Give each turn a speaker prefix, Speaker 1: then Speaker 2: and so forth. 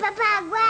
Speaker 1: 爸爸乖。